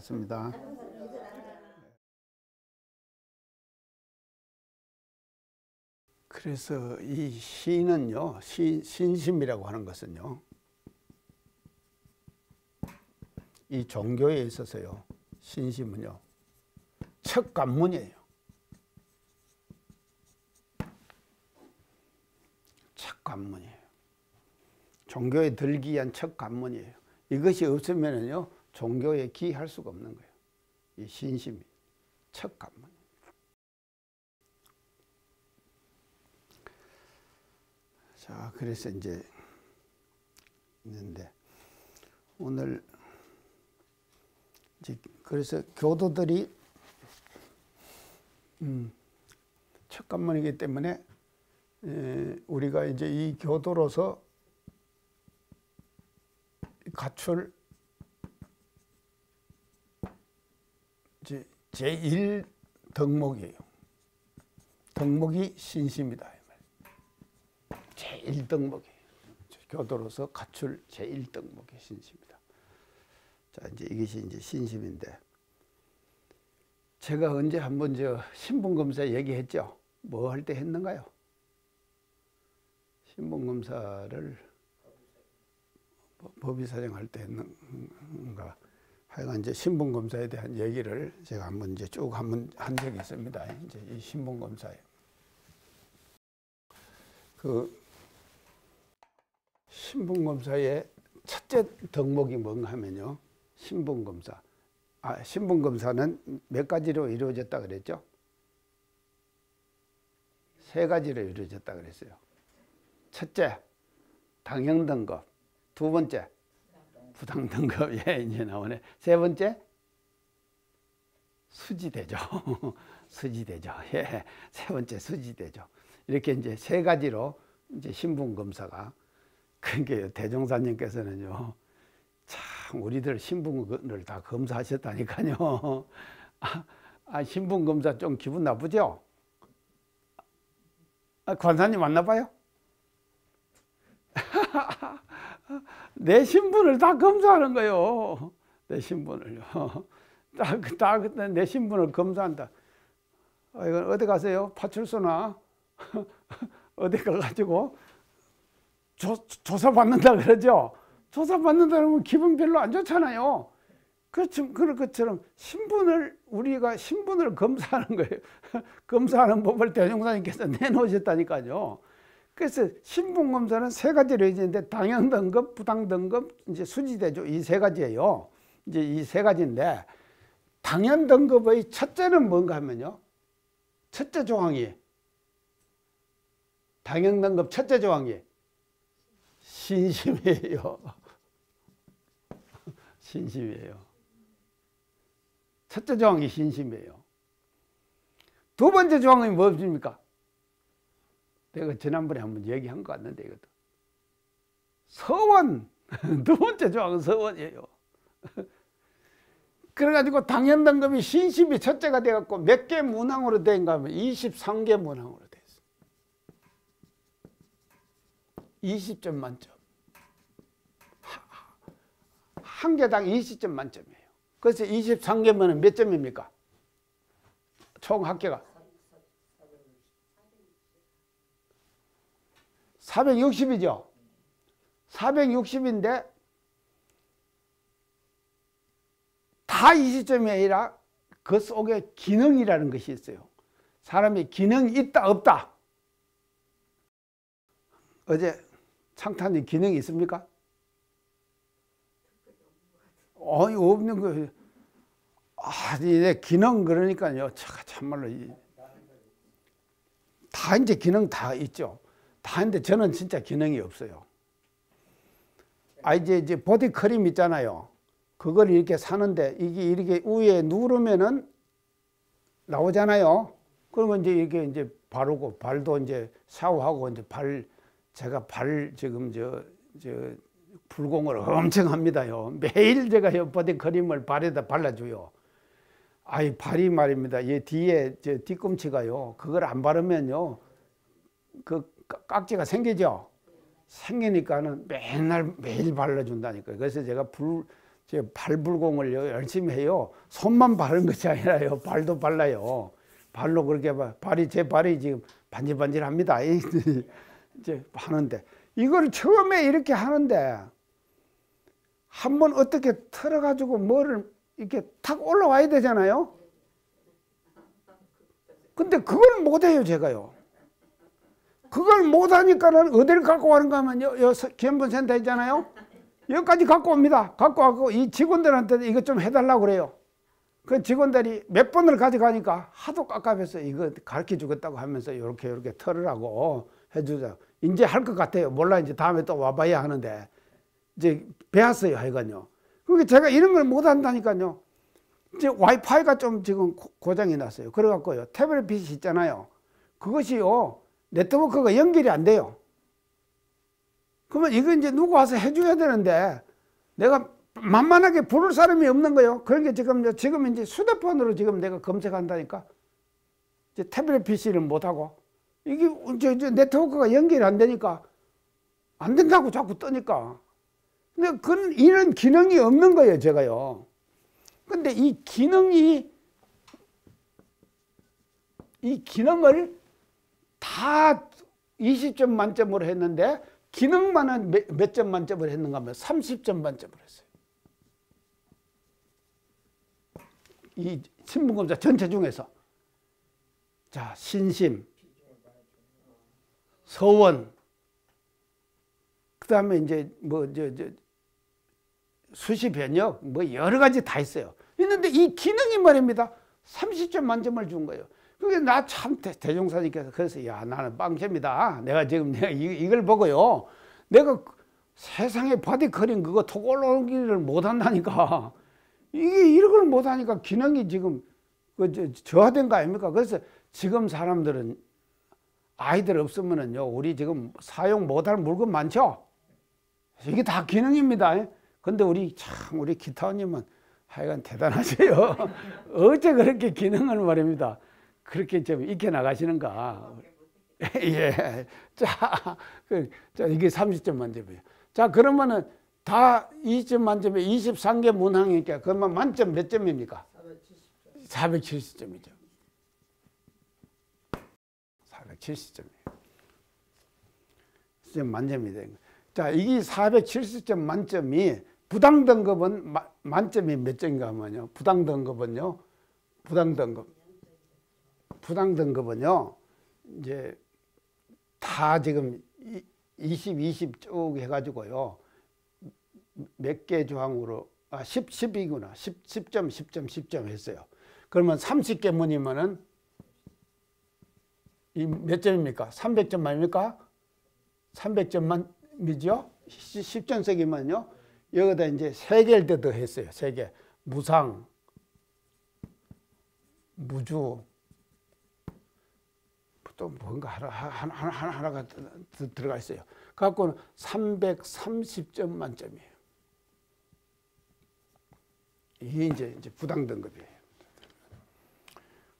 반갑습니다. 그래서 이 시는요, 시, 신심이라고 하는 것은요, 이 종교에 있어서요, 신심은요, 첫 관문이에요. 첫 관문이에요. 종교에 들기 위한 첫 관문이에요. 이것이 없으면요, 종교에 기할 수가 없는 거예요. 이 신심이 첫 관문. 자, 그래서 이제 있는데 오늘 이제 그래서 교도들이 음, 첫 관문이기 때문에 에, 우리가 이제 이 교도로서 갖출 이 제 제1 덕목이에요. 덕목이 신심이다. 제1 덕목이에요. 교도로서 갖출 제1 덕목이 신심이다. 자, 이제 이것이 이제 신심인데 제가 언제 한번 저 신분검사 얘기했죠? 뭐 할 때 했는가요? 신분검사를 법의사정 할 때 했는가? 하여간 이제 신분 검사에 대한 얘기를 제가 한번 이제 쭉 한번 한 적이 있습니다. 이제 이 신분 검사에. 그 신분 검사의 첫째 덕목이 뭔가 하면요. 신분 검사. 아, 신분 검사는 몇 가지로 이루어졌다 그랬죠? 세 가지로 이루어졌다 그랬어요. 첫째, 당형 등급. 두 번째, 부당 등급. 예, 이제 나오네. 세 번째, 수지대죠. 수지대죠. 예. 세 번째 수지대죠. 이렇게 이제 세 가지로 이제 신분 검사가 그게 대종사님께서는요, 참 우리들 신분을 다 검사하셨다니까요. 아, 아 신분 검사 좀 기분 나쁘죠? 아, 관사님 안 나빠요? 내 신분을 다 검사하는 거요. 내 신분을요. 딱, 딱, 내 신분을 검사한다. 아, 이건 어디 가세요? 파출소나? 어디 가가지고 조, 조사받는다 그러죠. 조사받는다 그러면 기분 별로 안 좋잖아요. 그렇죠. 그럴 것처럼 신분을 우리가 신분을 검사하는 거예요. 검사하는 법을 대종사님께서 내놓으셨다니까요. 그래서 신분 검사는 세 가지로 이제인데 당연 등급, 부당 등급, 이제 수지대조 이 세 가지예요. 이제 이 세 가지인데 당연 등급의 첫째는 뭔가 하면요. 첫째 조항이 당연 등급 첫째 조항이 신심이에요. 신심이에요. 첫째 조항이 신심이에요. 두 번째 조항이 무엇입니까? 내가 지난번에 한번 얘기한 것 같는데 이것도. 서원. 두 번째 조항은 서원이에요. 그래가지고 당연당급이 신심이 첫째가 돼갖고 몇 개 문항으로 된가 하면 23개 문항으로 됐어. 20점 만점. 한 개당 20점 만점이에요. 그래서 23개면 몇 점입니까? 총 합계가 460이죠. 460인데 다 20점이 아니라 그 속에 기능이라는 것이 있어요. 사람이 기능이 있다 없다. 어제 창탄이 기능이 있습니까? 아니 없는 거 아, 이제 기능 그러니까요. 참말로 다 이제 기능 다 있죠. 다 있는데 저는 진짜 기능이 없어요. 아 이제 이제 보디 크림 있잖아요. 그걸 이렇게 사는데 이게 이렇게 위에 누르면은 나오잖아요. 그러면 이제 이게 이제 바르고 발도 이제 샤워하고 이제 발 제가 발 지금 저 저 불공을 엄청 합니다요. 매일 제가 보디 크림을 발에다 발라줘요. 아이 발이 말입니다. 얘 뒤에 저 뒤꿈치가요. 그걸 안 바르면요. 그 깍지가 생기죠. 생기니까는 맨날 매일 발라준다니까요. 그래서 제가 불 제 발불공을 열심히 해요. 손만 바른 것이 아니라요. 발도 발라요. 발로 그렇게 봐. 발이 제 발이 지금 반질반질합니다. 이제 하는데 이걸 처음에 이렇게 하는데 한번 어떻게 털어가지고 뭐를 이렇게 탁 올라와야 되잖아요. 근데 그걸 못해요, 제가요. 그걸 못하니까는 어디를 갖고 가는가 하면 여, 여 기원센터 있잖아요. 여기까지 갖고 옵니다. 갖고 와고 이 직원들한테 이것 좀 해달라고 그래요. 그 직원들이 몇 번을 가져가니까 하도 깝깝해서 이거 가르쳐 주겠다고 하면서 이렇게 이렇게 털으라고 해주자. 이제 할 것 같아요. 몰라 이제 다음에 또 와봐야 하는데 이제 배웠어요 하여간요. 그러니까 제가 이런 걸 못한다니까요. 이제 와이파이가 좀 지금 고장이 났어요. 그래갖고요. 태블릿 PC 있잖아요. 그것이요. 네트워크가 연결이 안 돼요. 그러면 이거 이제 누구 와서 해줘야 되는데 내가 만만하게 부를 사람이 없는 거예요. 그러니까 지금, 지금 이제 휴대폰으로 지금 내가 검색한다니까. 이제 태블릿 PC를 못하고. 이게 이제, 이제 네트워크가 연결이 안 되니까 안 된다고 자꾸 뜨니까. 근데 그런 이런 기능이 없는 거예요, 제가요. 근데 이 기능이 이 기능을 다 20점 만점으로 했는데 기능만은 몇 점 만점을 했는가 하면 30점 만점을 했어요. 이 신분검사 전체 중에서 자 신심, 서원, 그 다음에 이제 뭐 저 저, 수시 변역 뭐 여러 가지 다 있어요. 있는데 이 기능이 말입니다. 30점 만점을 준 거예요. 그게 나 참 대종사님께서 그래서 야 나는 빵점이다. 내가 지금 내가 이, 걸 보고요. 내가 세상에 바디커링 그거 톡 올라오기를 못한다니까. 이게 이런 걸 못하니까 기능이 지금 그 저, 저하된 거 아닙니까? 그래서 지금 사람들은 아이들 없으면은요 우리 지금 사용 못할 물건 많죠. 이게 다 기능입니다. 근데 우리 참 우리 기타원님은 하여간 대단하세요. 어째 그렇게 기능을 말입니다. 그렇게 좀 익혀 나가시는가. 예. 자, 그, 자, 이게 30점 만점이에요. 자, 그러면은 다 20점 만점에 23개 문항이니까 그러면 만점 몇 점입니까? 470점. 470점이죠. 470점이에요. 점 만점이 된 자, 이게 470점 만점이 부당 등급은 만점이 몇 점인가 하면요. 부당 등급은요. 부당 등급. 부당 등급은요. 이제 다 지금 20, 20 쭉 해가지고요. 몇 개 조항으로, 아, 10, 10이구나. 10, 10점, 10점, 10점 했어요. 그러면 30개 문이면은 이 몇 점입니까? 300점 만입니까? 300점 만이죠? 10점씩이면요. 여기다 이제 세 개를 더 했어요. 세 개. 무상, 무주, 또 뭔가 하나, 하나, 하나, 하나가 들어가 있어요. 갖고는 330점 만점이에요. 이게 이제, 이제 부당 등급이에요.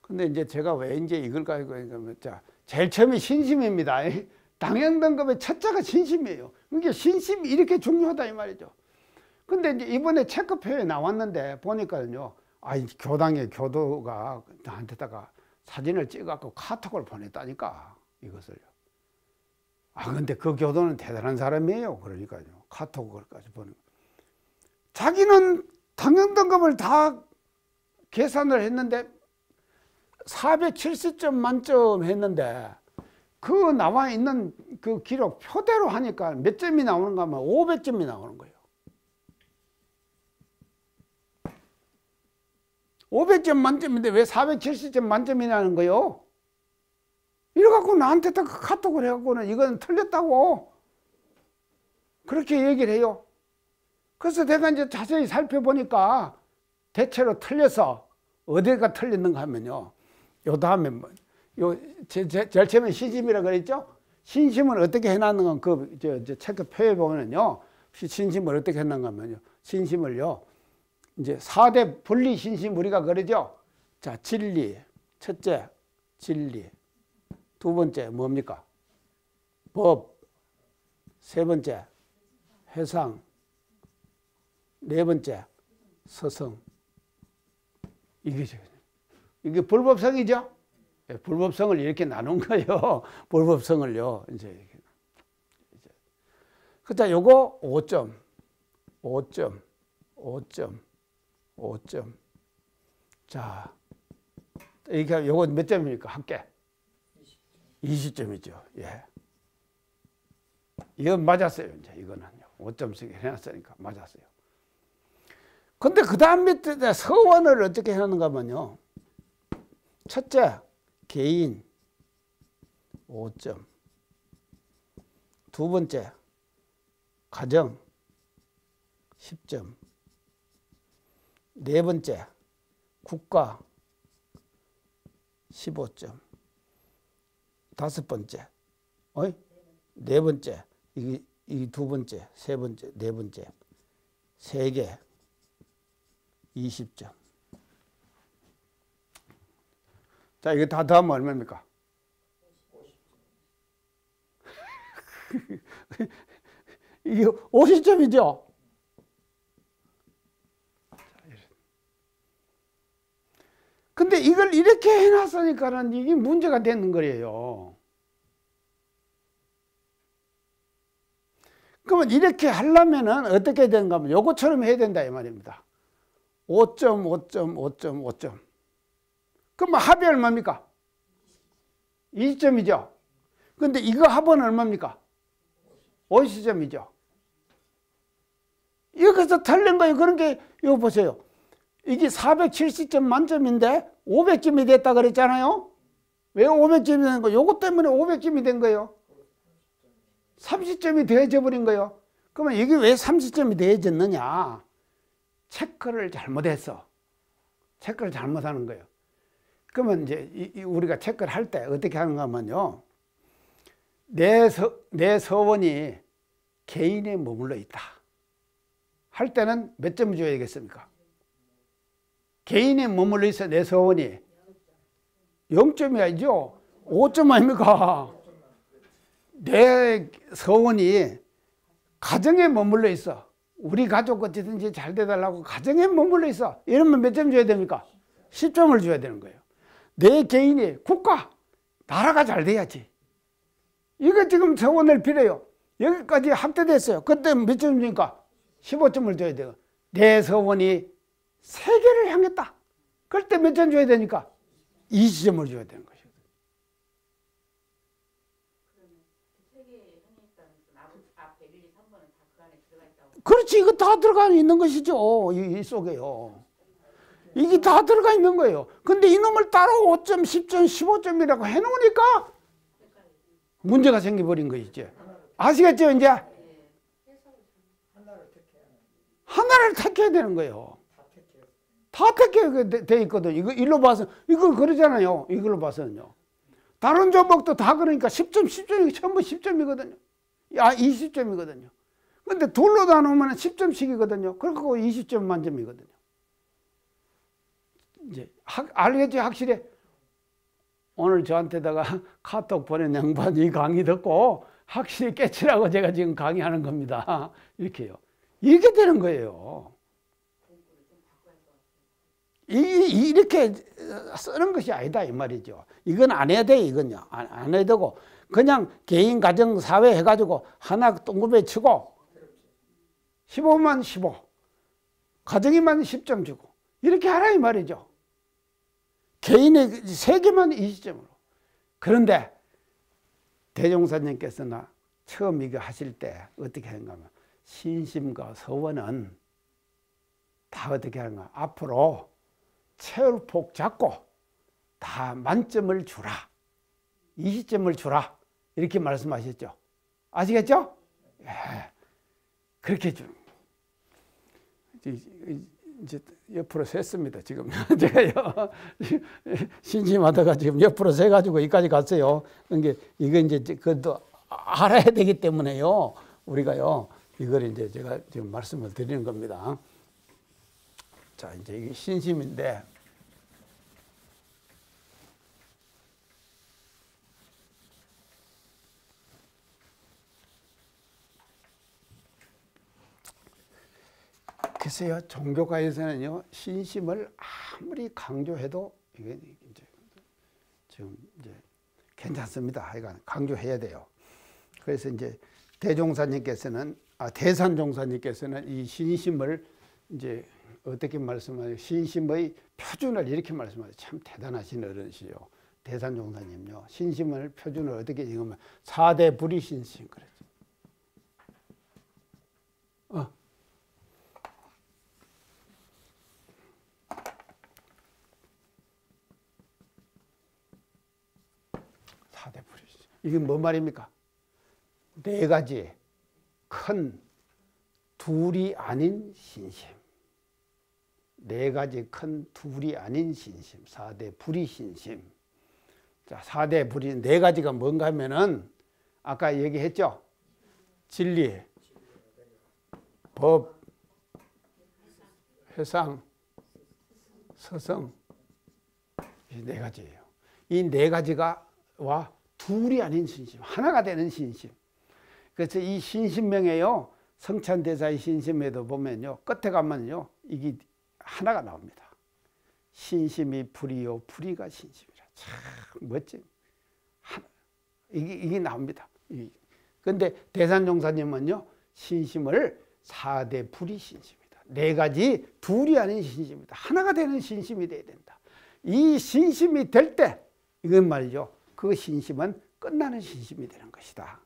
근데 이제 제가 왜 이제 이걸 가지고 자, 제일 처음에 신심입니다. 당연 등급의 첫째가 신심이에요. 그러니까 신심이 이렇게 중요하다 이 말이죠. 근데 이제 이번에 체크표에 나왔는데 보니까요. 아, 교당의 교도가 나한테다가 사진을 찍어갖고 카톡을 보냈다니까 이것을요. 아, 근데 그 교도는 대단한 사람이에요. 그러니까요. 카톡을까지 보는. 자기는 당연등급을 다 계산을 했는데 470점 만점 했는데 그 나와 있는 그 기록 표대로 하니까 몇 점이 나오는가 하면 500점이 나오는 거예요. 500점 만점인데 왜 470점 만점이냐는 거요. 이래갖고 나한테 딱 카톡을 해갖고는 이건 틀렸다고. 그렇게 얘기를 해요. 그래서 내가 이제 자세히 살펴보니까 대체로 틀려서 어디가 틀렸는가 하면요. 요 다음에 뭐, 요, 제, 제, 제일 처음에 신심이라 그랬죠? 신심을 어떻게 해놨는가 그, 저, 저 체크 표에 보면요. 신심을 어떻게 했는가 하면요. 신심을요. 이제 4대 분리 신심 우리가 그러죠. 자, 진리. 첫째, 진리. 두 번째, 뭡니까? 법. 세 번째, 해상. 네 번째, 서성. 이게 이게 불법성이죠. 예, 불법성을 이렇게 나눈 거예요. 불법성을요. 이제 그자 요거 5점, 5점, 5점, 5점. 자, 이게 요거 몇 점입니까? 합계 20점이죠. 예. 이건 맞았어요. 이제 이거는요. 5점씩 해놨으니까 맞았어요. 근데 그 다음 밑에 서원을 어떻게 해놓는가 하면요. 첫째, 개인 5점. 두 번째, 가정 10점. 네 번째, 국가 15점. 다섯 번째, 어이? 네 번째, 이두 번째, 세 번째, 네 번째, 세 개, 20점. 자, 이거 다 더하면 얼마입니까? 이게 50점이죠? 근데 이걸 이렇게 해놨으니까는 이게 문제가 되는 거예요. 그러면 이렇게 하려면은 어떻게 되는가 하면 요거처럼 해야 된다 이 말입니다. 5점, 5점, 5점, 5점. 그럼 합이 얼마입니까? 20점이죠. 근데 이거 합은 얼마입니까? 50점이죠. 여기서 틀린 거예요. 그런 게, 이거 보세요. 이게 470점 만점인데 500점이 됐다 그랬잖아요. 왜 500점이 된 거예요? 요것 때문에 500점이 된 거예요. 30점이 더해져 버린 거예요. 그러면 이게 왜 30점이 더해졌느냐? 체크를 잘못했어. 체크를 잘못하는 거예요. 그러면 이제 우리가 체크를 할 때 어떻게 하는가 하면요. 내, 서, 내 서원이 개인에 머물러 있다. 할 때는 몇 점 줘야 되겠습니까? 개인에 머물러 있어 내 서원이 0점이 아니죠. 5점 아닙니까? 내 서원이 가정에 머물러 있어. 우리 가족 어찌든지 잘 돼달라고 가정에 머물러 있어. 이러면 몇 점 줘야 됩니까? 10점을 줘야 되는 거예요. 내 개인이 국가, 나라가 잘 돼야지. 이거 지금 서원을 빌어요. 여기까지 확대됐어요. 그때 몇점 줍니까? 15점을 줘야 돼요. 내 서원이 세계를 향했다. 그럴 때 몇 점 줘야 되니까? 20점을 줘야 되는 거죠. 그렇지. 이거 다 들어가 있는 것이죠. 이, 이 속에요. 이게 다 들어가 있는 거예요. 근데 이놈을 따로 5점, 10점, 15점이라고 해놓으니까 문제가 생겨버린 거 있죠. 아시겠죠, 이제? 하나를 택해야 되는 거예요. 다 택해 돼 있거든. 이거 일로 봐서 이걸 그러잖아요. 이걸로 봐서는요. 다른 종목도 다 그러니까 10점, 10점이 전부 10점이거든요. 아, 20점이거든요. 근데 둘로 나누면 10점씩이거든요. 그리고 20점 만점이거든요. 이제 학, 알겠지 확실히 오늘 저한테다가 카톡 보낸 양반이 강의 듣고 확실히 깨치라고 제가 지금 강의하는 겁니다. 이렇게요. 이렇게 되는 거예요. 이, 이렇게 쓰는 것이 아니다 이 말이죠. 이건 안 해야 돼 이건요. 안, 안 해야 되고 그냥 개인 가정 사회 해가지고 하나 동그랗게 치고 15만 15 가정이만 10점 주고 이렇게 하라 이 말이죠. 개인의 세 개만 20점으로. 그런데 대종사님께서나 처음 이거 하실 때 어떻게 하는가 하면 신심과 서원은 다 어떻게 하는가 앞으로 체율폭 잡고 다 만점을 주라. 20점을 주라. 이렇게 말씀하셨죠. 아시겠죠? 예. 그렇게 좀 이제 옆으로 샜습니다. 지금 제가요 신심하다가 지금 옆으로 세 가지고 여기까지 갔어요. 그러니까 이거 이제 그것도 알아야 되기 때문에요. 우리가요 이걸 이제 제가 지금 말씀을 드리는 겁니다. 자 이제 이게 신심인데 글쎄요, 종교가에서는요, 신심을 아무리 강조해도 이게 이제 지금 이제 괜찮습니다. 하여간 강조해야 돼요. 그래서 이제 대종사님께서는 아 대산종사님께서는 이 신심을 이제 어떻게 말씀하세요? 신심의 표준을 이렇게 말씀하세요. 참 대단하신 어른이시요. 대산종사님요. 신심을 표준을 어떻게 지금 사대 불이신심 그랬죠. 어. 사대 불이신. 이게 뭔 말입니까? 네 가지 큰 둘이 아닌 신심. 네 가지 큰 둘이 아닌 신심. 사대 불이 신심. 자, 사대 불이 네 가지가 뭔가 하면은 아까 얘기했죠? 진리, 법, 회상, 서성. 이 네 가지예요. 이 네 가지가 와 둘이 아닌 신심, 하나가 되는 신심. 그래서 이 신심명에요. 성찬대사의 신심에도 보면요. 끝에 가면요. 이게 하나가 나옵니다. 신심이 불이요. 불이가 신심이라. 참 멋진. 이게, 이게 나옵니다. 근데 대산종사님은요. 신심을 사대 불이 신심이다. 네 가지 둘이 아닌 신심이다. 하나가 되는 신심이 돼야 된다. 이 신심이 될 때, 이건 말이죠. 그 신심은 끝나는 신심이 되는 것이다.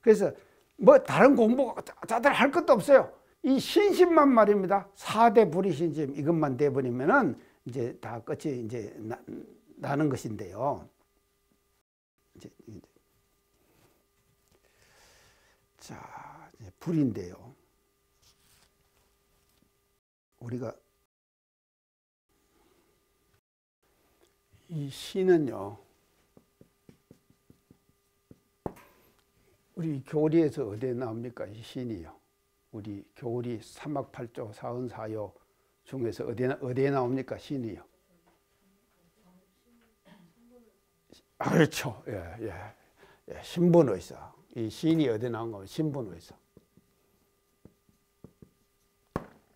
그래서 뭐 다른 공부 자들 할 것도 없어요. 이 신심만 말입니다. 4대 불이신심 이것만 돼버리면은 이제 다 끝이 이제 나, 나는 것인데요. 이제, 이제. 자, 이제 불인데요. 우리가 이 신은요. 우리 교리에서 어디에 나옵니까? 이 신이요. 우리 교리 삼학팔조 사은사요 중에서 어디에, 어디에 나옵니까? 신이요. 아, 그렇죠. 예, 예. 예. 신분의사. 이 신이 어디 나온 거면 신분의사.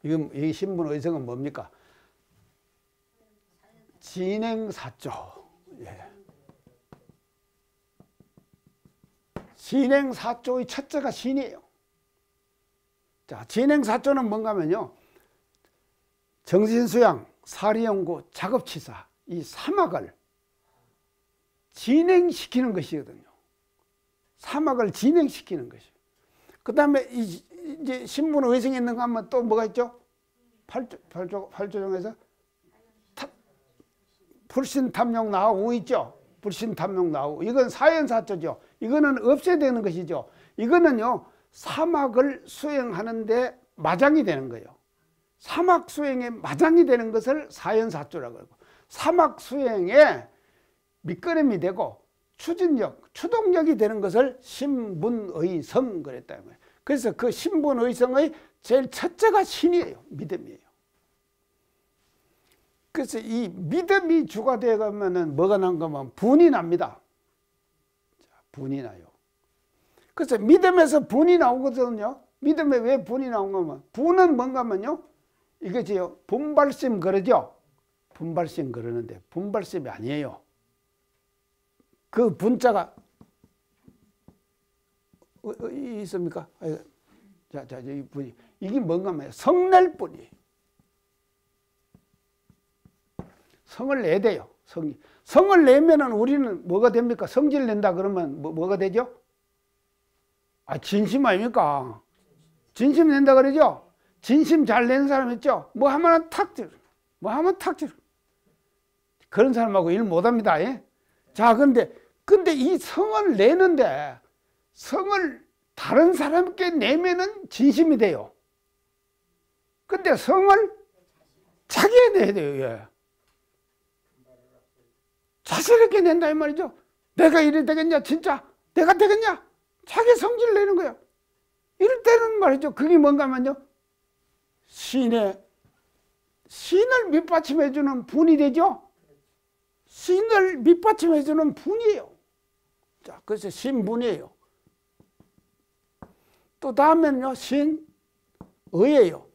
이건 이 신분의성은 뭡니까? 진행사조. 예. 진행사조의 첫째가 신이에요. 자, 진행사조는 뭔가면요. 정신수양, 사리연구, 작업치사 이 사막을 진행시키는 것이거든요. 사막을 진행시키는 것이. 그 다음에 이제 신분 의성에 있는 거 하면 또 뭐가 있죠? 팔조, 팔조, 팔조정에서 불신 탐욕 나오고 있죠? 불신 탐욕 나오고. 이건 사연사조죠. 이거는 없애야 되는 것이죠. 이거는요, 사막을 수행하는데 마장이 되는 거예요. 사막 수행에 마장이 되는 것을 사연사조라고 하고, 사막 수행에 밑거름이 되고, 추진력, 추동력이 되는 것을 신분의성 그랬다. 그래서 그 신분의성의 제일 첫째가 신이에요. 믿음이에요. 그래서 이 믿음이 주가 되어 가면은 뭐가 난 거면 분이 납니다. 분이 나요. 그래서 믿음에서 분이 나오거든요. 믿음에 왜 분이 나온 거면 분은 뭔가면요. 이거지요. 분발심 그러죠. 분발심 그러는데 분발심이 아니에요. 그 분자가 어, 어, 있습니까? 자, 자, 이 분이 이게 뭔가 하면 성낼 뿐이. 성을 내야 돼요. 성 성을 내면은 우리는 뭐가 됩니까? 성질 낸다 그러면 뭐, 뭐가 되죠? 아, 진심 아닙니까? 진심 낸다 그러죠? 진심 잘 내는 사람 있죠? 뭐 하면 탁질, 뭐 하면 탁질. 그런 사람하고 일 못합니다. 예? 자, 근데, 근데 이 성을 내는데 성을 다른 사람께 내면은 진심이 돼요. 근데 성을 자기에 내야 돼요. 예. 자신 있게 낸다 이 말이죠. 내가 이래 되겠냐 진짜 내가 되겠냐 자기 성질을 내는 거야. 이럴 때는 말이죠. 그게 뭔가 하면요. 신의 신을 밑받침해 주는 분이 되죠. 신을 밑받침해 주는 분이에요. 자, 그래서 신분이에요. 또 다음에는요. 신의예요.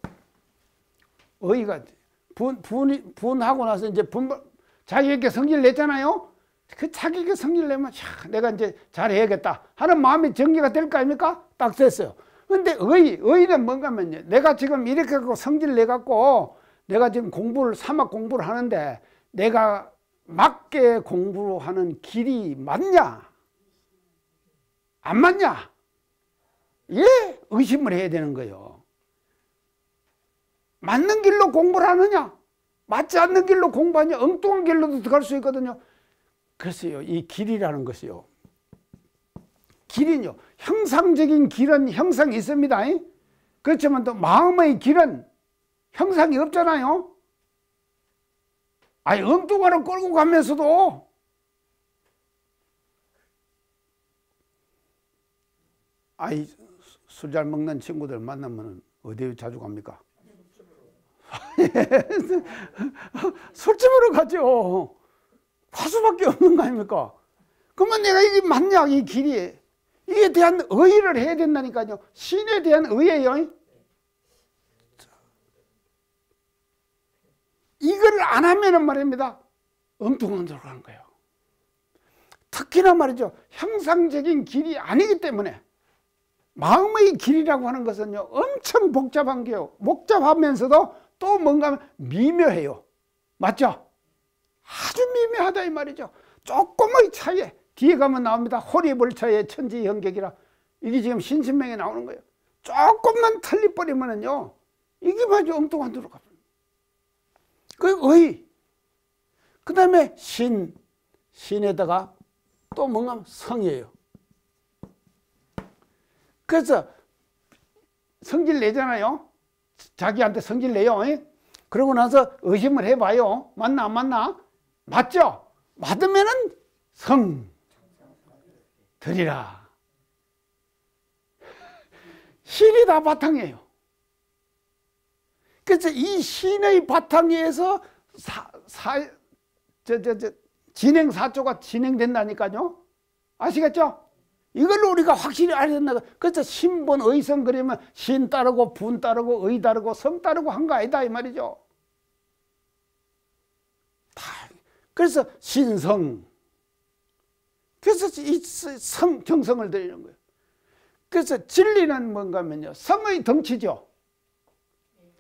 의가 분, 분, 분하고 나서 이제 분, 자기에게 성질 냈잖아요. 그 자기에게 성질 내면, 야, 내가 이제 잘해야겠다 하는 마음이 전개가 될 거 아닙니까? 딱 됐어요. 근데 의, 의는 뭔가 하면요. 내가 지금 이렇게 갖고 성질 내갖고 내가 지금 공부를, 사막 공부를 하는데 내가 맞게 공부하는 길이 맞냐? 안 맞냐? 예, 의심을 해야 되는 거예요. 맞는 길로 공부를 하느냐? 맞지 않는 길로 공부하냐? 엉뚱한 길로도 들어갈 수 있거든요. 그래서요, 이 길이라는 것이요. 길은요, 형상적인 길은 형상이 있습니다. 그렇지만 또 마음의 길은 형상이 없잖아요. 아니, 엉뚱하로 끌고 가면서도 아이, 술 잘 먹는 친구들 만나면 어디 자주 갑니까? 술집으로 가죠. 화수밖에 없는 거 아닙니까? 그러면 내가 이게 맞냐, 이 길이. 이에 대한 의의를 해야 된다니까요. 신에 대한 의예요. 이걸 안 하면은 말입니다. 엉뚱한 데로 가는 거예요. 특히나 말이죠. 형상적인 길이 아니기 때문에 마음의 길이라고 하는 것은요. 엄청 복잡한 게요. 복잡하면서도 또 뭔가 미묘해요. 맞죠? 아주 미묘하다 이 말이죠. 조금의 차이에 뒤에 가면 나옵니다. 호리불차의 천지형격이라 이게 지금 신신명에 나오는 거예요. 조금만 틀리버리면은요. 이게 아주 엉뚱한 데로 가요. 그 의. 그 다음에 신. 신에다가 또 뭔가 성이에요. 그래서 성질 내잖아요. 자기한테 성질 내요. 그러고 나서 의심을 해봐요. 맞나 안 맞나? 맞죠? 맞으면은 성 드리라. 신이 다 바탕이에요. 그래서 이 신의 바탕에서 사, 사, 저, 저, 저, 진행 사조가 진행된다니까요. 아시겠죠? 이걸로 우리가 확실히 알아야 된다. 그래서 신분 의성 그러면 신 따르고 분 따르고 의 따르고 성 따르고 한 거 아니다 이 말이죠. 그래서 신성. 그래서 이 성, 정성을 드리는 거예요. 그래서 진리는 뭔가 하면요. 성의 덩치죠.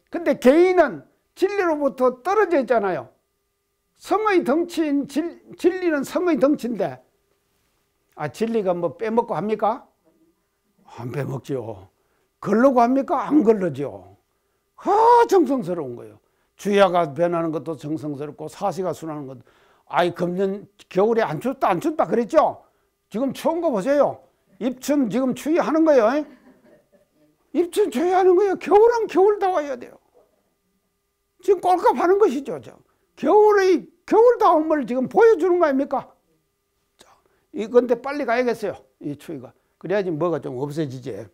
근데 개인은 진리로부터 떨어져 있잖아요. 성의 덩치인 진, 진리는 성의 덩치인데 아 진리가 뭐 빼먹고 합니까? 안 빼먹죠. 걸르고 합니까? 안 걸르죠. 아 정성스러운 거예요. 주야가 변하는 것도 정성스럽고 사시가 순하는 것도 아이 금년 겨울에 안 춥다 안 춥다 그랬죠? 지금 추운 거 보세요. 입춘 지금 추위하는 거예요. 입춘 추위하는 거예요. 겨울은 겨울다워야 돼요. 지금 꼴값하는 것이죠. 저. 겨울의 겨울다움을 지금 보여주는 거 아닙니까? 이건데 빨리 가야겠어요. 이 추위가. 그래야지 뭐가 좀 없어지지.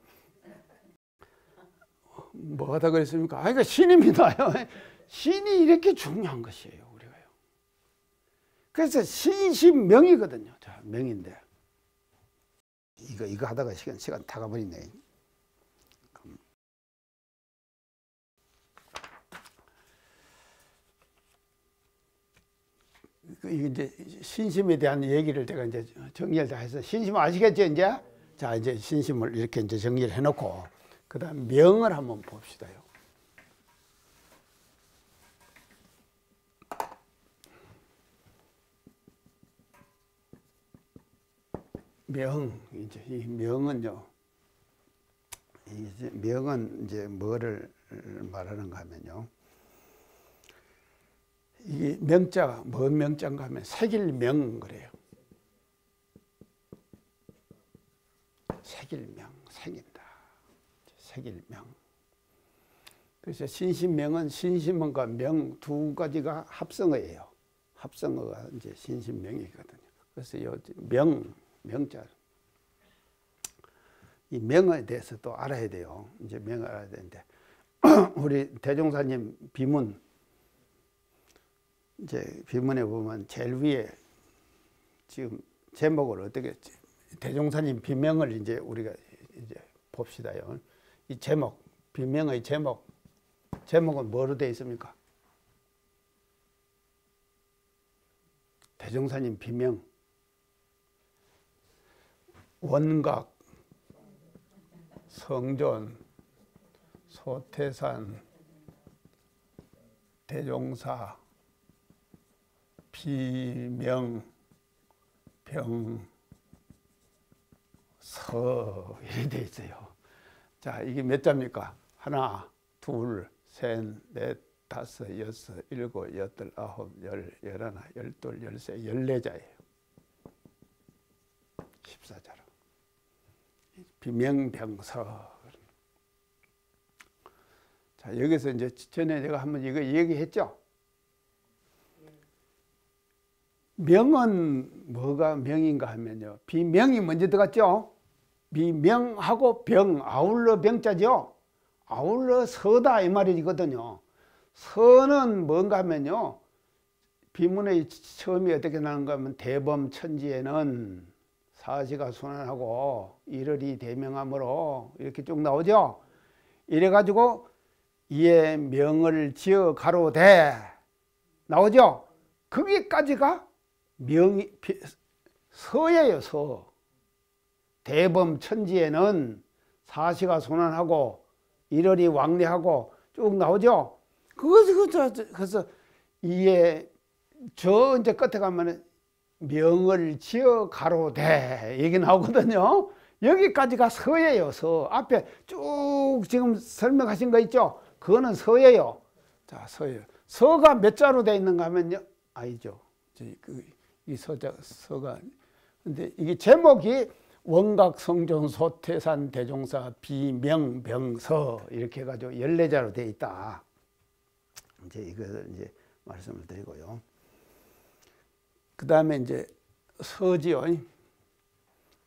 뭐가 다 그랬습니까? 아, 이거 신입니다. 신이 이렇게 중요한 것이에요. 그래서 신신명이거든요. 자, 명인데. 이거, 이거 하다가 시간, 시간 다 가버리네. 그 이제 신심에 대한 얘기를 제가 이제 정리를 다 해서 신심 아시겠죠 이제 자 이제 신심을 이렇게 이제 정리를 해놓고 그다음 명을 한번 봅시다요. 명 이제 이 명은요. 이제 명은 이제 뭐를 말하는가 하면요. 이 명자가 뭔 명자인가 하면 색일명 그래요. 색일명, 생긴다. 색일명. 그래서 신신명은 신신명과 명 두 가지가 합성어예요. 합성어가 이제 신신명이거든요. 그래서 요 명, 명자. 이 명에 대해서 또 알아야 돼요. 이제 명을 알아야 되는데 우리 대종사님 비문 이제 비문에 보면 제일 위에 지금 제목을 어떻게 대종사님 비명을 이제 우리가 이제 봅시다요. 이 제목 비명의 제목 제목은 뭐로 되어 있습니까? 대종사님 비명 원각 성존 소태산 대종사 비명 병 서 이렇게 돼 있어요. 자 이게 몇 자입니까? 하나, 둘, 셋, 넷, 다섯, 여섯, 일곱, 여덟, 아홉, 열, 열하나, 열둘, 열세, 열네 자예요. 십사자로. 비명병서. 자, 여기서 이제 전에 제가 한번 이거 얘기했죠? 명은 뭐가 명인가 하면요. 비명이 먼저 들어갔죠? 비명하고 병, 아울러 병자죠? 아울러 서다 이 말이거든요. 서는 뭔가 하면요. 비문의 처음이 어떻게 나는가 하면 대범 천지에는 사시가 순환하고 이르리 대명함으로 이렇게 쭉 나오죠. 이래 가지고 이에 명을 지어 가로되 나오죠. 거기까지가 명이 서예요 서. 대범 천지에는 사시가 순환하고 일월이 왕래하고 쭉 나오죠. 그것이 그래서 이에 저 이제 끝에 가면 명을 지어 가로되 얘기 나오거든요. 여기까지가 서예요. 서 앞에 쭉 지금 설명하신 거 있죠. 그거는 서예요. 자 서예요. 서가 몇 자로 돼 있는가 하면요. 아니죠. 그, 이 서자 서가 근데 이게 제목이 원각 성존 소태산 대종사 비명 병서 이렇게 해 가지고 14자로 되어 있다. 이제 이것을 이제 말씀을 드리고요. 그 다음에 이제 서지요.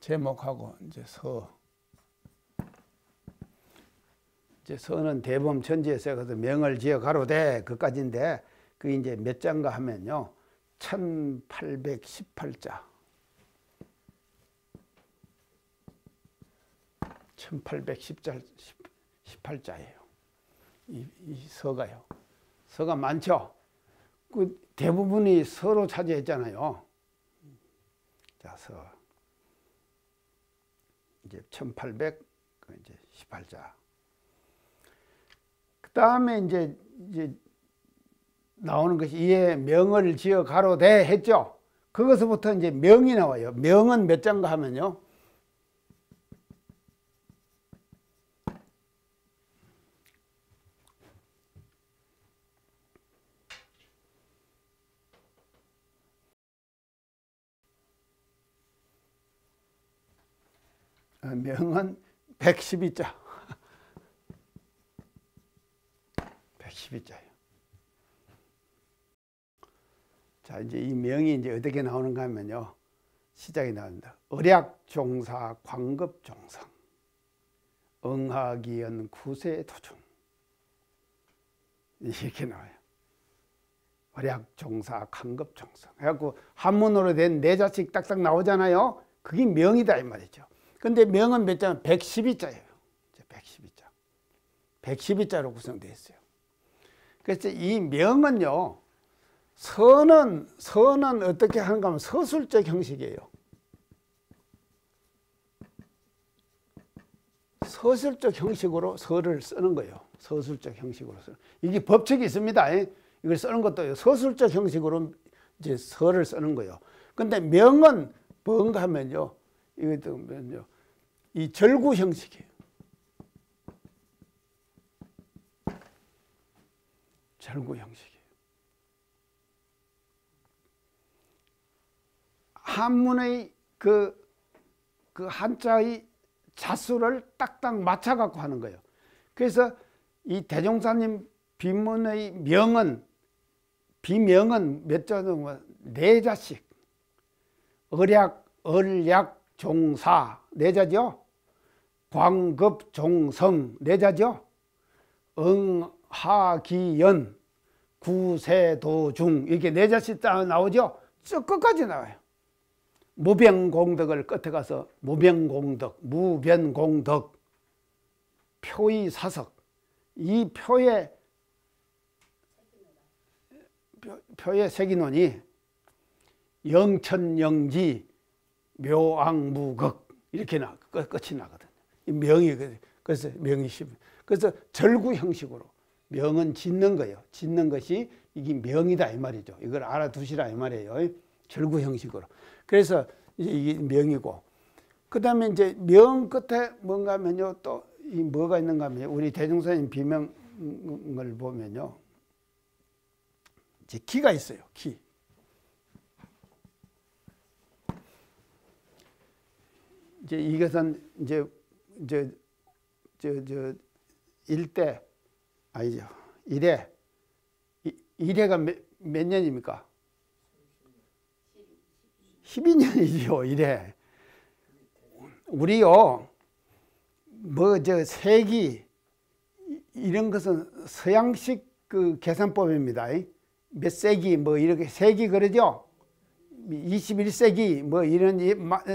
제목하고 이제 서. 이제 서는 대범 천지에서 그 명을 지어 가로되 그까지인데 그 이제 몇 장가 하면요. 1818자. 1810자, 18자예요. 이, 이 서가요. 서가 많죠? 그 대부분이 서로 차지했잖아요. 자, 서. 이제 1800, 그 이제 18자. 그 다음에 이제, 이제 나오는 것이 이에 명을 지어 가로되 했죠. 그것부터 이제 명이 나와요. 명은 몇 장가 하면요. 명은 112자. 112자예요. 자, 이제 이 명이 이제 어떻게 나오는가 하면요. 시작이 나옵니다. ör약 종사 광급 종성. 응하기연 구세 도중. 이렇게 나와요. ör약 종사 광급 종성. 해갖고 한문으로 된네 자씩 딱딱 나오잖아요. 그게 명이다 이 말이죠. 근데 명은 몇 자? 112자예요. 112자. 112자로 구성되어 있어요. 그래서 이 명은요, 서는, 서는 어떻게 하는가 하면 서술적 형식이에요. 서술적 형식으로 서를 쓰는 거예요. 서술적 형식으로. 이게 법칙이 있습니다. 이걸 쓰는 것도 서술적 형식으로 이제 서를 쓰는 거예요. 근데 명은 뭔가 하면요. 이것도 뭐요? 이 절구 형식이에요. 절구 형식이에요. 한문의 그, 그 한자의 자수를 딱딱 맞춰갖고 하는 거예요. 그래서 이 대종사님 비문의 명은 비명은 몇 자는 네 자씩 을약, 얼약, 종사 네 자죠. 광급 종성 네 자죠. 응하기연 구세도중 이렇게 네 자씩 나오죠. 쭉 끝까지 나와요. 무병공덕을 끝에 가서 무변공덕, 표의 사석 이 표에 표, 에 새기노니 영천영지 묘왕무극 이렇게 나 끝이 나거든요. 명이 그, 그래서 명이 십. 그래서 절구 형식으로 명은 짓는 거예요. 짓는 것이 이게 명이다 이 말이죠. 이걸 알아두시라 이 말이에요. 절구 형식으로. 그래서 이제 이게 명이고 그 다음에 이제 명 끝에 뭔가 하면요 또 이 뭐가 있는가 하면 우리 대중선님 비명을 보면요 이제 기가 있어요. 기. 이제 이것은 이제 이제 저저 일대 아니죠. 일회 일회가 몇, 몇 년입니까? 12년이죠. 일회. 우리요 뭐 저 세기 이런 것은 서양식 그 계산법입니다. 몇 세기 뭐 이렇게 세기 그러죠. 21세기 뭐 이런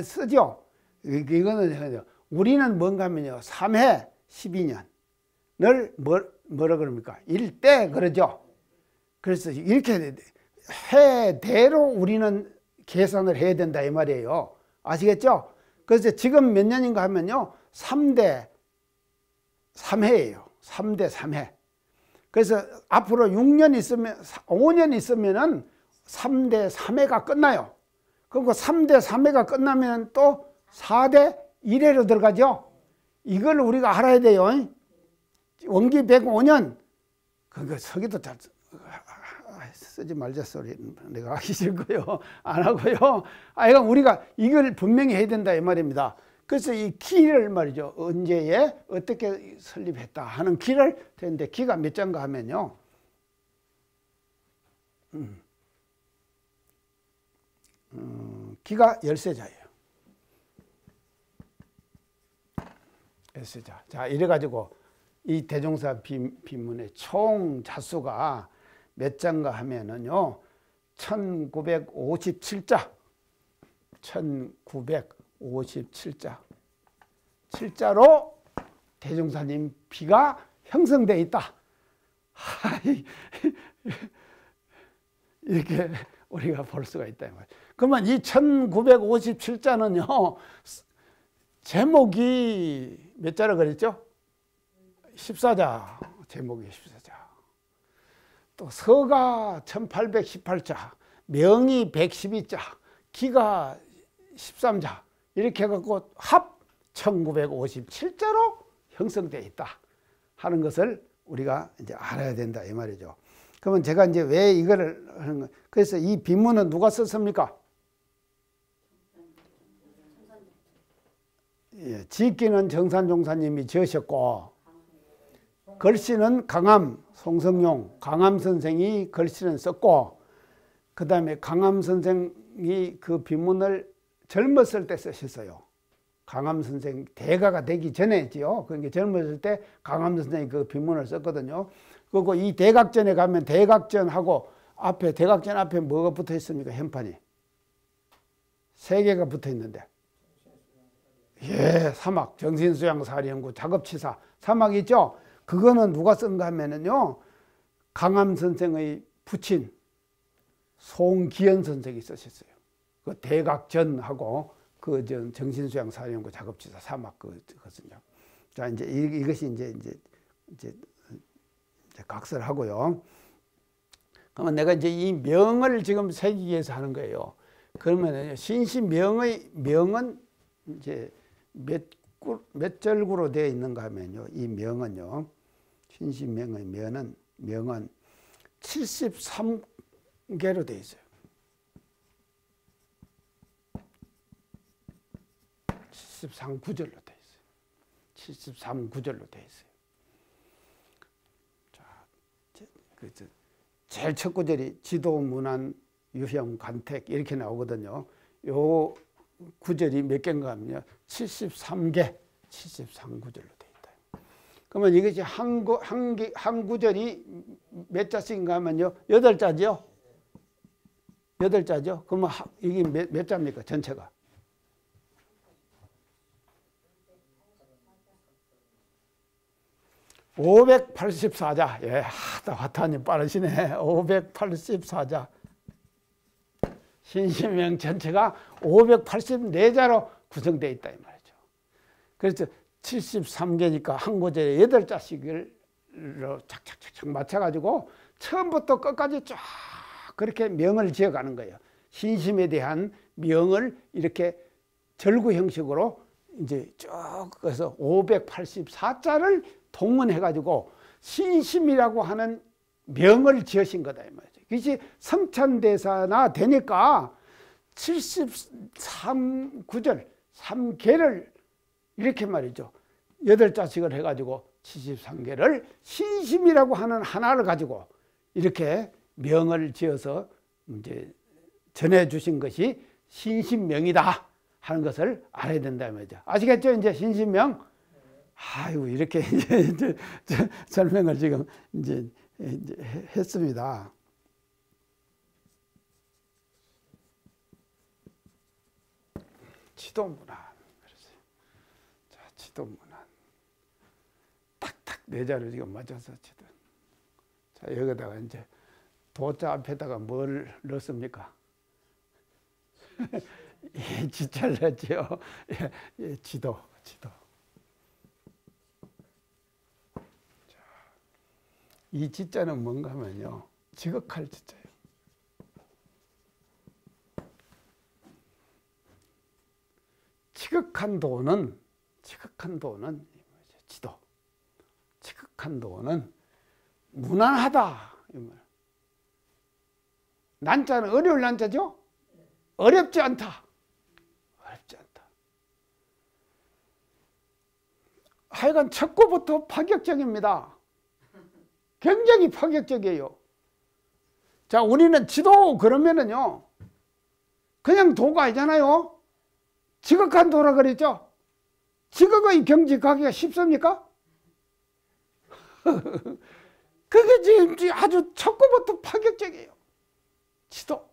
쓰죠. 이거는 우리는 뭔가 하면요. 3회 12년을 뭐, 뭐라 그럽니까? 1대 그러죠. 그래서 이렇게 해대로 우리는 계산을 해야 된다 이 말이에요. 아시겠죠? 그래서 지금 몇 년인가 하면요. 3대 3회예요. 3대 3회. 그래서 앞으로 6년 있으면 5년 있으면은 3대 3회가 끝나요. 그리고 3대 3회가 끝나면 또 4대 1회로 들어가죠. 이걸 우리가 알아야 돼요. 원기 105년 그거 서기도 잘 쓰지 말자 소리 내가 하기 싫고요. 안 하고요. 아, 이건 우리가 이걸 분명히 해야 된다 이 말입니다. 그래서 이 키를 말이죠. 언제에 어떻게 설립했다 하는 키를 되는데 키가 몇 장가 하면요. 음. 음, 기가 열세 자예요. 열세자. 자, 이래가지고 이 대종사 비문의 총 자수가 몇 장가 하면은요. 1957자. 1957자. 7자로 대종사님 비가 형성되어 있다. 이렇게 우리가 볼 수가 있다. 그러면 이 1957자는요, 제목이 몇 자라 그랬죠? 14자. 제목이 14자. 또 서가 1818자, 명이 112자, 기가 13자. 이렇게 해갖고 합 1957자로 형성되어 있다 하는 것을 우리가 이제 알아야 된다 이 말이죠. 그러면 제가 이제 왜 이거를 하는 거 그래서 이 빈문은 누가 썼습니까? 예, 짓기는 정산 종사님이 지으셨고 글씨는 강암 송성용 강암 선생이 글씨는 썼고 그 다음에 강암 선생이 그 빈문을 젊었을 때 쓰셨어요. 강암 선생 대가가 되기 전에지요. 그러니까 젊었을 때 강암 선생이 그 빈문을 썼거든요. 그리고 이 대각전에 가면 대각전하고 앞에 대각전 앞에 뭐가 붙어 있습니까? 현판이 세 개가 붙어 있는데 예 사막 정신수양사리연구 작업치사 사막 있죠? 그거는 누가 쓴가 하면은요 강암 선생의 부친 송기현 선생이 쓰셨어요. 그 대각전하고 그 정신수양 사령구 작업지사 사막 그것은요. 자 이제 이것이 이제 이제 이제 각설하고요. 그러면 내가 이제 이 명을 지금 새기기 위해서 하는 거예요. 그러면 신시 명의 명은 이제 몇, 구, 몇 절구로 되어 있는가 하면요. 이 명은요. 신시명의 명은, 명은 73개로 되어 있어요. 73구절로 되어 있어요. 73구절로 되어 있어요. 그 제일 첫 구절이 지도, 문안, 유형, 간택 이렇게 나오거든요. 요 구절이 몇 개인가 하면요. 73개, 73구절로 되어 있다. 그러면 이것이 한, 구, 한, 한 구절이 몇 자씩인가 하면요. 여덟 자죠. 여덟 자죠. 그러면 이게 몇, 몇 자입니까? 전체가. 584자. 예, 하다 화타님 빠르시네. 584자. 신신명 전체가 584자로 구성되어 있다 이 말이죠. 그래서 73개니까 한 구절에 8자씩을 착착착착 맞춰가지고 처음부터 끝까지 쫙 그렇게 명을 지어가는 거예요. 신심에 대한 명을 이렇게 절구 형식으로 이제 쭉 그래서 584자를 동원해가지고 신심이라고 하는 명을 지으신 거다 이 말이죠. 그것이 성찬대사나 되니까 73구절 3개를 이렇게 말이죠. 여덟 자씩을 해가지고 73개를 신심이라고 하는 하나를 가지고 이렇게 명을 지어서 이제 전해 주신 것이 신신명이다 하는 것을 알아야 된다 말이죠. 아시겠죠? 이제 신신명. 아유 이렇게 이제, 설명을 지금 이제 했습니다. 지도문안. 자, 지도문안. 딱딱 네 자를 지금 맞춰서 지도. 자, 여기다가 이제 도자 앞에다가 뭘 넣습니까? 예, 지자를 넣죠. 예, 예, 지도, 지도. 자, 이 지자는 뭔가 하면요. 지극할 지자예요. 지극한 도는 지극한 도는 지도. 지극한 도는 무난하다. 난자는 어려울 난자죠? 어렵지 않다. 어렵지 않다. 하여간 첫 구부터 파격적입니다. 굉장히 파격적이에요. 자, 우리는 지도 그러면은요, 그냥 도가 아니잖아요. 지극한 도라 그랬죠? 지극의 경직하기가 쉽습니까? 그게 지금 아주 첫구부터 파격적이에요. 지도.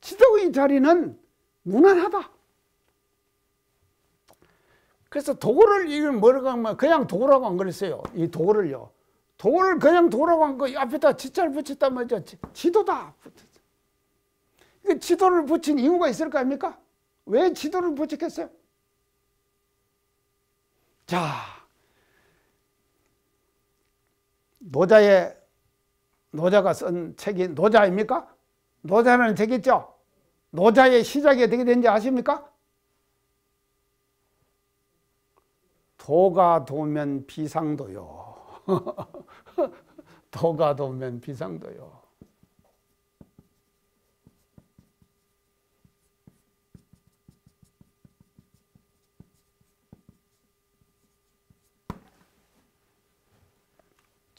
지도의 자리는 무난하다. 그래서 도를 이걸 뭐라고 하면 그냥 도라고 안 그랬어요. 이 도를요. 도를 그냥 도라고 한거 앞에다 지자를 말이죠. 지도다. 그 지도를 붙인 이유가 있을 거 아닙니까? 왜 지도를 붙였겠어요? 자, 노자의 노자가 쓴 책이 노자입니까? 노자라는 책 있죠? 노자의 시작이 어떻게 된지 아십니까? 도가 도면 비상도요. 도가 도면 비상도요.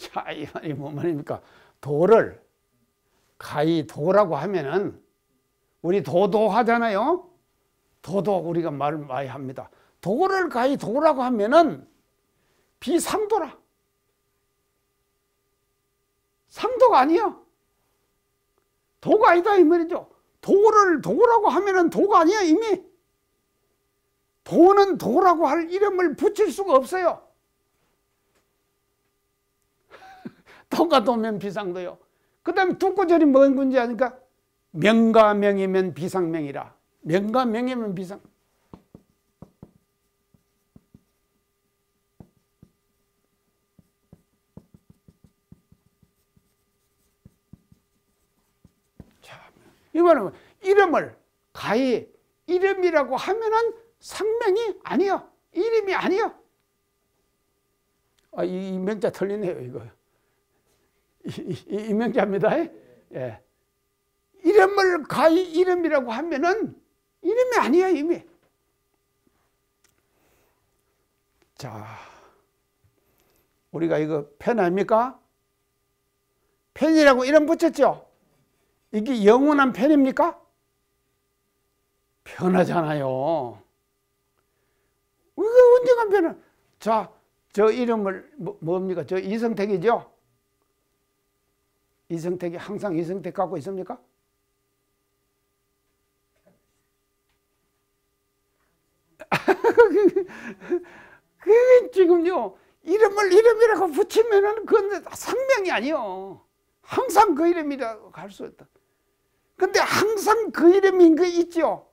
자, 이 말이 뭔 말입니까? 도를 가히 도라고 하면은 우리 도도 하잖아요. 도도 우리가 말을 많이 합니다. 도를 가히 도라고 하면은 비상도라. 상도가 아니야. 도가 아니다 이 말이죠. 도를 도라고 하면은 도가 아니야 이미. 도는 도라고 할 이름을 붙일 수가 없어요. 도가 도면 비상도요. 그 다음에 두구절이 뭔 문제 아니까 명과 명이면 비상명이라. 명과 명이면 비상. 자, 이 말은 이름을 가히 이름이라고 하면은 상명이 아니요. 이름이 아니요. 아, 이, 이 명자 틀리네요, 이거. 이명자입니다. 예. 이름을 가히 이름이라고 하면은 이름이 아니야 이미. 자, 우리가 이거 펜 아닙니까? 펜이라고 이름 붙였죠? 이게 영원한 펜입니까? 변하잖아요. 이거 언젠가 변하. 자, 저 이름을 뭐, 뭡니까? 저 이성택이죠? 이성택이 항상 이성택 갖고 있습니까? 그 지금요 이름을 이름이라고 붙이면은 그건 상명이 아니요. 항상 그 이름이라고 할수 있다. 근데 항상 그 이름인 거 있죠.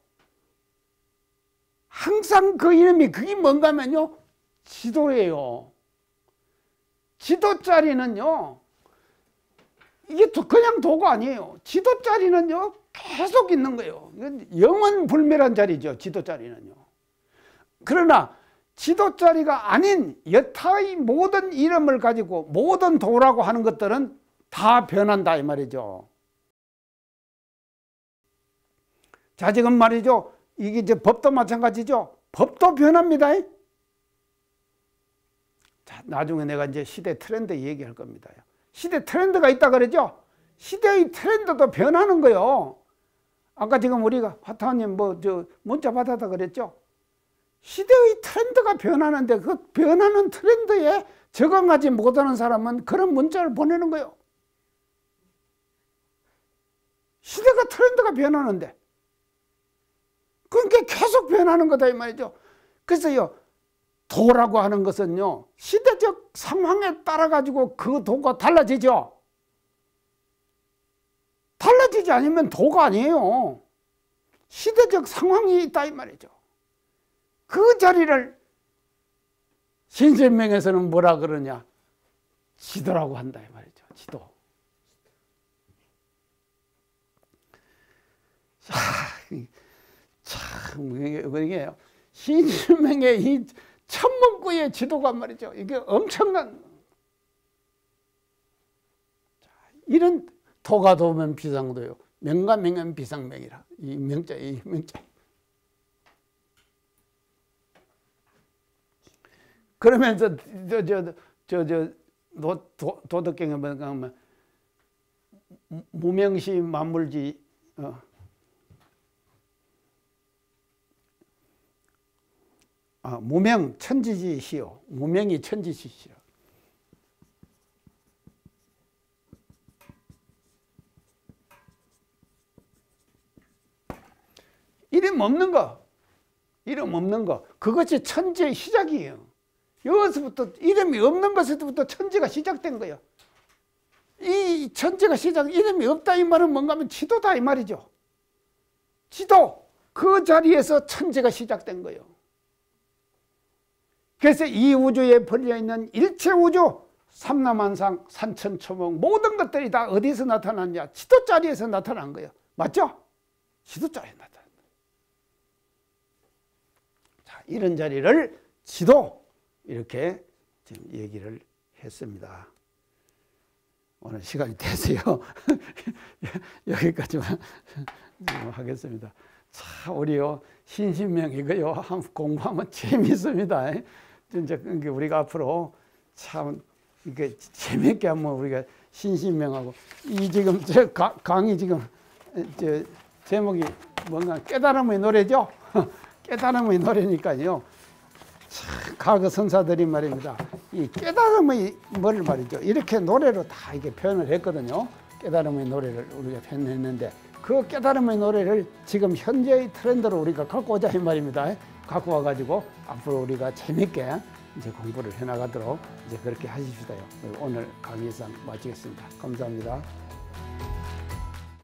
항상 그 이름이 그게 뭔가면요. 지도예요. 지도 자리는요. 이게 그냥 도가 아니에요. 지도 자리는요. 계속 있는 거예요. 영원 불멸한 자리죠. 지도 자리는요. 그러나 지도 자리가 아닌 여타의 모든 이름을 가지고 모든 도라고 하는 것들은 다 변한다 이 말이죠. 자 지금 말이죠. 이게 이제 법도 마찬가지죠. 법도 변합니다. 자 나중에 내가 이제 시대 트렌드 얘기할 겁니다. 시대 트렌드가 있다 그러죠. 시대의 트렌드도 변하는 거요. 아까 지금 우리가 화타님 뭐 저 문자 받았다 그랬죠. 시대의 트렌드가 변하는데 그 변하는 트렌드에 적응하지 못하는 사람은 그런 문자를 보내는 거예요. 시대가 트렌드가 변하는데 그게 계속 변하는 거다 이 말이죠. 그래서요 도라고 하는 것은요 시대적 상황에 따라 가지고 그 도가 달라지죠. 달라지지 않으면 도가 아니에요. 시대적 상황이 있다 이 말이죠. 그 자리를 신설명에서는 뭐라 그러냐? 지도라고 한다 이 말이죠. 지도. 참 이게 신설명의 이 천문구의 지도가 말이죠. 이게 엄청난 이런 도가 도면 비상도요. 명가 명면 비상명이라 이 명자 이 명자. 그러면서 저 저 저 저 도덕경에 보면 무명시 만물지 어. 아, 무명 천지지시요. 무명이 천지지시요. 이름 없는 거, 이름 없는 거, 그것이 천지의 시작이에요. 여기서부터 이름이 없는 것에서부터 천지가 시작된 거예요. 이 천지가 시작, 이름이 없다 이 말은 뭔가 하면 지도다 이 말이죠. 지도, 그 자리에서 천지가 시작된 거예요. 그래서 이 우주에 벌려있는 일체 우주, 삼남한상, 산천초목 모든 것들이 다 어디서 나타났냐? 지도 자리에서 나타난 거예요. 맞죠? 지도 자리에 나타난. 자, 이런 자리를 지도, 이렇게 지금 얘기를 했습니다. 오늘 시간이 돼서요. 여기까지만 하겠습니다. 자, 우리요, 신신명 이거요, 공부하면 재밌습니다. 진짜 우리가 앞으로 참, 이게 재밌게 한번 우리가 신신명하고, 이 지금 저 강의 지금, 저 제목이 뭔가 깨달음의 노래죠? 깨달음의 노래니까요. 과거 선사들이 말입니다. 이 깨달음의 뭘 말이죠. 이렇게 노래로 다 이게 표현을 했거든요. 깨달음의 노래를 우리가 표현했는데 그 깨달음의 노래를 지금 현재의 트렌드로 우리가 갖고 오자 이 말입니다. 갖고 와가지고 앞으로 우리가 재밌게 이제 공부를 해나가도록 이제 그렇게 하십시다 오늘 강의상 마치겠습니다. 감사합니다.